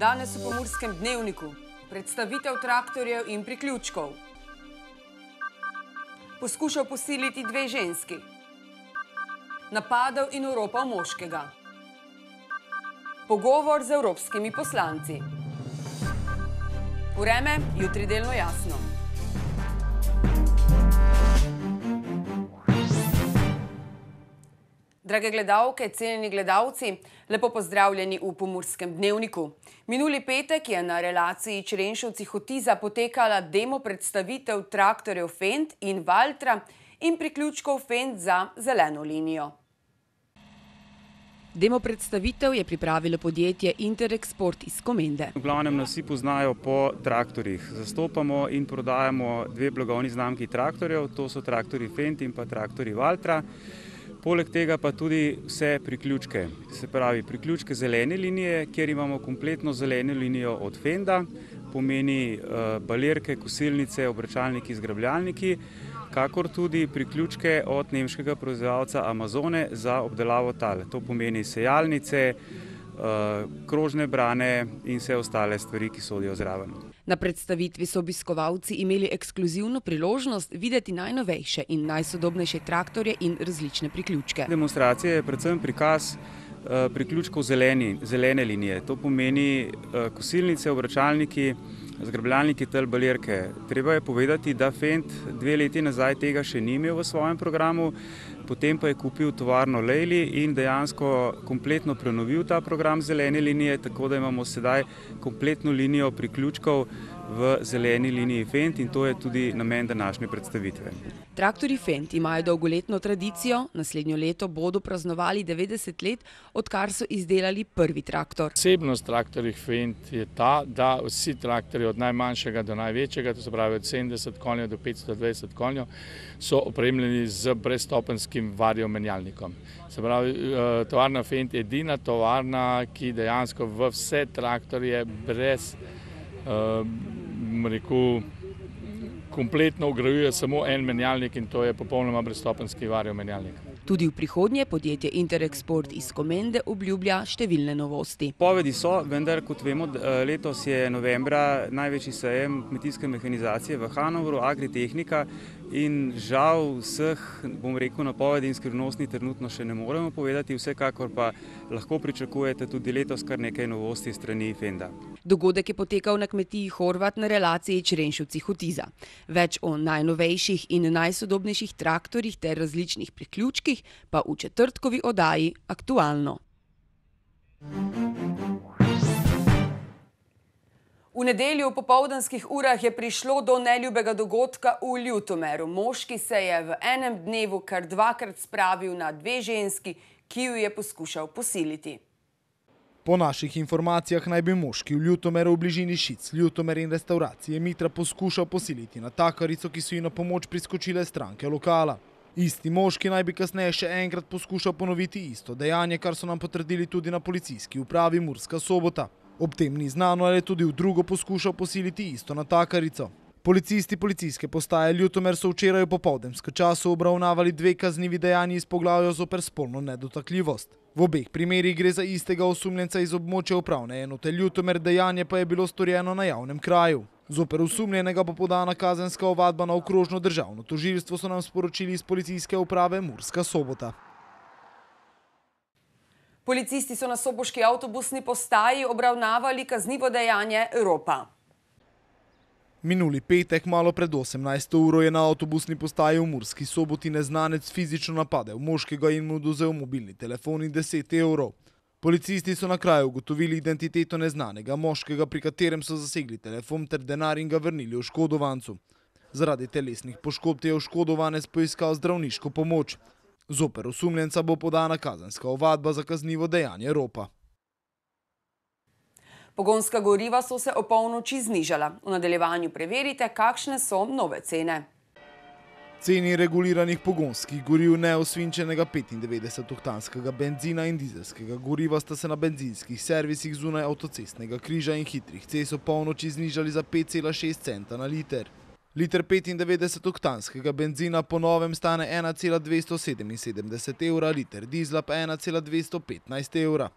Danes v Pomorskem dnevniku predstavitev traktorjev in priključkov. Poskušal posiliti dve ženski. Napadal in uropal moškega. Pogovor z evropskimi poslanci. Vreme jutri delno jasno. Drage gledalke, cenjeni gledalci, lepo pozdravljeni v Pomorskem dnevniku. Minuli petek je na relaciji Črenšovci Hotiza potekala demo predstavitev traktorjev Fendt in Valtra in priključkov Fendt za zeleno linijo. Demo predstavitev je pripravilo podjetje Interexport iz Komende. V glavnem nas vsi poznajo po traktorjih. Zastopamo in prodajamo dve blagovni znamki traktorjev, to so traktori Fendt in pa traktori Valtra. Poleg tega pa tudi vse priključke, se pravi priključke zelene linije, kjer imamo kompletno zeleno linijo od Fenda, pomeni uh, balerke, kosilnice, obračalniki, zgrabljalniki, kakor tudi priključke od nemškega proizvajalca Amazone za obdelavo tal. To pomeni sejalnice, krožne brane in vse ostale stvari, ki sodijo zraven. Na predstavitvi so obiskovalci imeli ekskluzivno priložnost videti najnovejše in najsodobnejše traktorje in različne priključke. Demonstracija je predvsem prikaz uh, priključkov zeleni, zelene linije. To pomeni uh, kosilnice, obračalniki, zgrabljalniki tel balirke. Treba je povedati, da Fend dve leti nazaj tega še ni imel v svojem programu, potem pa je kupil tovarno Leili in dejansko kompletno prenovil ta program zelene linije, tako da imamo sedaj kompletno linijo priključkov v zeleni liniji Fent in to je tudi namen današnje predstavitve. Traktori Fent imajo dolgoletno tradicijo, naslednjo leto bodo praznovali 90 let, odkar so izdelali prvi traktor. Posebnost traktorjih Fent je ta, da vsi traktori od najmanjšega do največjega, to se pravi od 70 konjev do 520 konjev, so opremljeni z brezstopenskim varjo menjalnikom. Se pravi, eh, tovarna Fent je edina tovarna, ki dejansko v vse traktorje brez uh, rekel, kompletno ugrajuje samo en menjalnik in to je popolnoma brezstopenski varjo menjalnik. Tudi v prihodnje podjetje Interexport iz Komende obljublja številne novosti. Povedi so, vendar kot vemo, eh, letos je novembra največji sejem kmetijske mehanizacije v Hanovru, Agritehnika in žal vseh, bom rekel, napovedi in skrivnostni trenutno še ne moremo povedati, vsekakor pa lahko pričakujete tudi letos kar nekaj novosti strani Fenda. Dogodek je potekal na kmetiji Horvat na relaciji Črenšovci Hotiza. Več o najnovejših in najsodobnejših traktorjih ter različnih priključkih pa v četrtkovi oddaji aktualno. V nedeljo v popovdanskih urah je prišlo do neljubega dogodka v Ljutomeru. Moški se je v enem dnevu kar dvakrat spravil na dve ženski, ki ju je poskušal posiliti. Po naših informacijah naj bi moški v Ljutomeru v bližini Šic, Ljutomer in restauracije Mitra poskušal posiliti na takarico, ki so ji na pomoč priskočile stranke lokala. Isti moški naj bi kasneje še enkrat poskušal ponoviti isto dejanje, kar so nam potrdili tudi na policijski upravi Murska sobota. Ob tem ni znano, ali je tudi v drugo poskušal posiliti isto na takarico. Policisti policijske postaje Ljutomer so včeraj v popovdemskem času obravnavali dve kaznivi dejanji iz poglavja zoper spolno nedotakljivost. V obeh primerih gre za istega osumljenca iz območja upravne enote Ljutomer, dejanje pa je bilo storjeno na javnem kraju. Zoper osumljenega pa podana kazenska ovadba na okrožno državno tožilstvo so nam sporočili iz policijske uprave Murska sobota. Policisti so na soboški avtobusni postaji obravnavali kaznivo dejanje Evropa. Minuli petek, malo pred 18. uro, je na avtobusni postaji v Murski soboti neznanec fizično napadel moškega in mu dozel mobilni telefon in 10 evrov. Policisti so na kraju ugotovili identiteto neznanega moškega, pri katerem so zasegli telefon ter denar in ga vrnili oškodovancu. Zaradi telesnih poškodb je oškodovanec poiskal zdravniško pomoč. Zoper osumljenca bo podana kazenska ovadba za kaznivo dejanje ropa. Pogonska goriva so se o polnoči znižala. V nadaljevanju preverite, kakšne so nove cene. Ceni reguliranih pogonskih goriv neosvinčenega 95-oktanskega benzina in dizelskega goriva sta se na benzinskih servisih zunaj avtocestnega križa in hitrih cest o polnoči znižali za 5,6 centa na liter. Liter 95-oktanskega benzina po novem stane 1,277 evra, liter dizla pa 1,215 evra.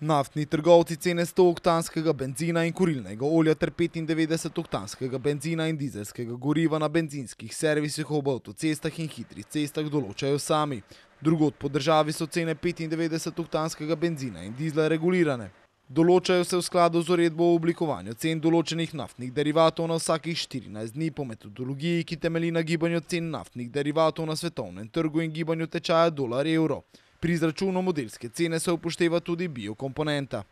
Naftni trgovci cene 100-oktanskega benzina in kurilnega olja ter 95-oktanskega benzina in dizelskega goriva na benzinskih servisih ob avtocestah in hitrih cestah določajo sami. Drugod po državi so cene 95-oktanskega benzina in dizla regulirane. Določajo se v skladu z uredbo o oblikovanju cen določenih naftnih derivatov na vsakih 14 dni po metodologiji, ki temelji na gibanju cen naftnih derivatov na svetovnem trgu in gibanju tečaja dolar-evro. Pri izračunu modelske cene se upošteva tudi biokomponenta.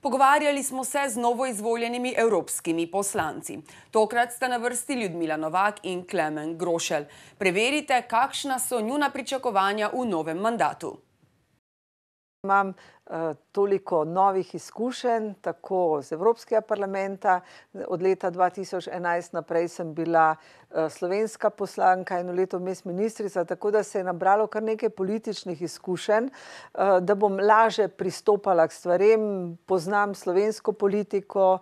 Pogovarjali smo se z novo izvoljenimi evropskimi poslanci. Tokrat sta na vrsti Ljudmila Novak in Klemen Grošelj. Preverite, kakšna so njuna pričakovanja v novem mandatu. Imam uh, toliko novih izkušenj, tako z Evropskega parlamenta. Od leta 2011 naprej sem bila uh, slovenska poslanka in v letu vmes ministrica, tako da se je nabralo kar nekaj političnih izkušenj, uh, da bom laže pristopala k stvarem, poznam slovensko politiko,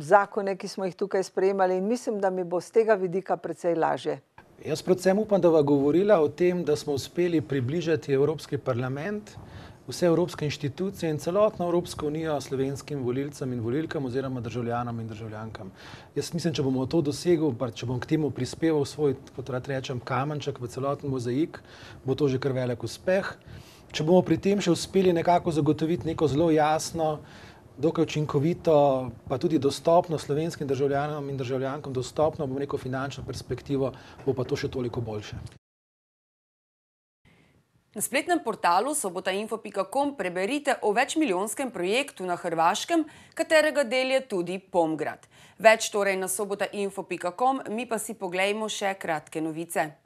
zakone, ki smo jih tukaj sprejemali in mislim, da mi bo z tega vidika precej lažje. Jaz predvsem upam, da bo govorila o tem, da smo uspeli približati Evropski parlament, vse evropske inštitucije in celotno Evropsko unijo slovenskim volilcem in volilkam oziroma državljanom in državljankam. Jaz mislim, če bomo to dosegli, pa če bom k temu prispeval svoj, kot rečem, kamenček v celoten mozaik, bo to že kar velik uspeh. Če bomo pri tem še uspeli nekako zagotoviti neko zelo jasno, dokaj učinkovito, pa tudi dostopno slovenskim državljanom in državljankom, dostopno, bomo neko finančno perspektivo, bo pa to še toliko boljše. Na spletnem portalu sobotainfo.com preberite o večmilijonskem projektu na Hrvaškem, katerega del je tudi Pomgrad. Več torej na sobotainfo.com, mi pa si poglejmo še kratke novice.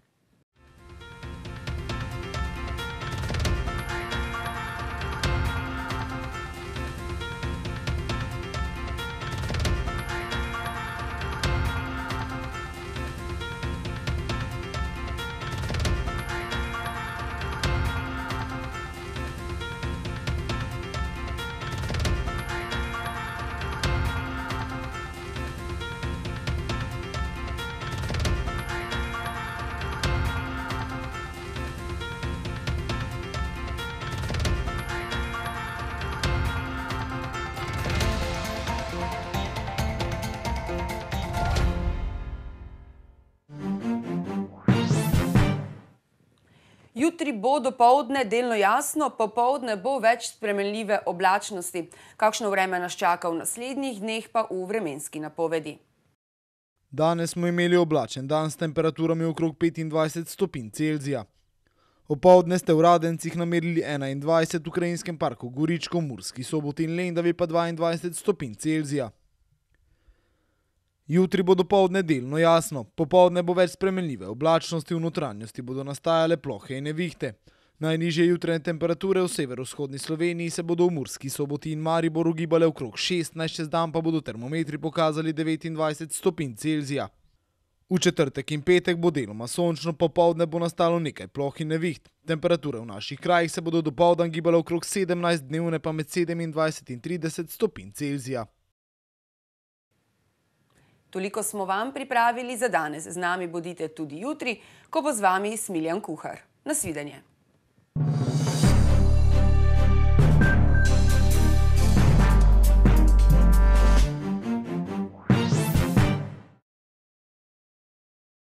Jutri bo do povdne delno jasno, popovdne bo več spremenljive oblačnosti. Kakšno vreme nas čaka v naslednjih dneh pa v vremenski napovedi. Danes smo imeli oblačen dan s temperaturami okrog 25 stopinj Celzija. Opovdne ste v Radencih namerili 21 v Ukrajinskem parku Goričko, Murski, Sobot in Lendavi pa 22 stopinj Celzija. Jutri bo dopoledne delno jasno, popoldne bo več spremenljive oblačnosti, v notranjosti bodo nastajale plohe in nevihte. Najnižje jutranje temperature v severovzhodni Sloveniji se bodo v Murski soboti in Mariboru gibale okrog 16, čez dan pa bodo termometri pokazali 29 stopinj Celzija. V četrtek in petek bo deloma sončno, popoldne bo nastalo nekaj ploh in neviht. Temperature v naših krajih se bodo dopoldan gibale okrog 17, dnevne pa med 27 in 30 stopinj Celzija. Toliko smo vam pripravili za danes. Z nami bodite tudi jutri, ko bo z vami Smiljan Kuhar. Nasvidenje.